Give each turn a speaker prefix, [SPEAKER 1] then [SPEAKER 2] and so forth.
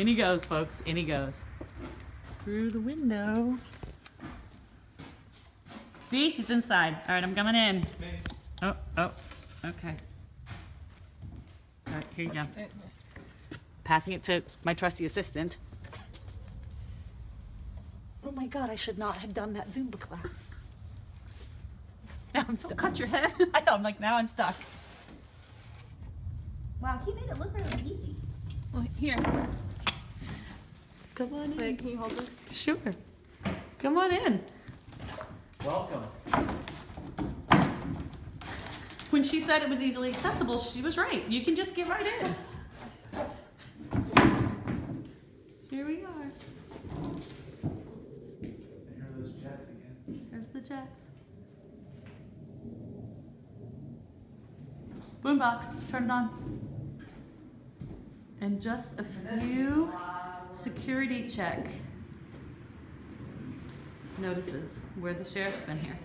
[SPEAKER 1] In he goes, folks. In he goes. Through the window. See? He's inside. All right, I'm coming in. Oh, oh, okay. All right, here you go. Passing it to my trusty assistant. Oh my god, I should not have done that Zumba class. Now I'm stuck.
[SPEAKER 2] Oh, cut your head.
[SPEAKER 1] I know, I'm like, now I'm stuck. Wow, he made it look really easy.
[SPEAKER 2] well, here.
[SPEAKER 1] Come on in.
[SPEAKER 2] Wait, can you hold this?
[SPEAKER 1] Sure. Come on in.
[SPEAKER 3] Welcome.
[SPEAKER 1] When she said it was easily accessible, she was right. You can just get right in. Here we are.
[SPEAKER 3] I hear those jets again.
[SPEAKER 1] There's the jets. Boombox, turn it on. And just a few security check notices where the sheriff's been here.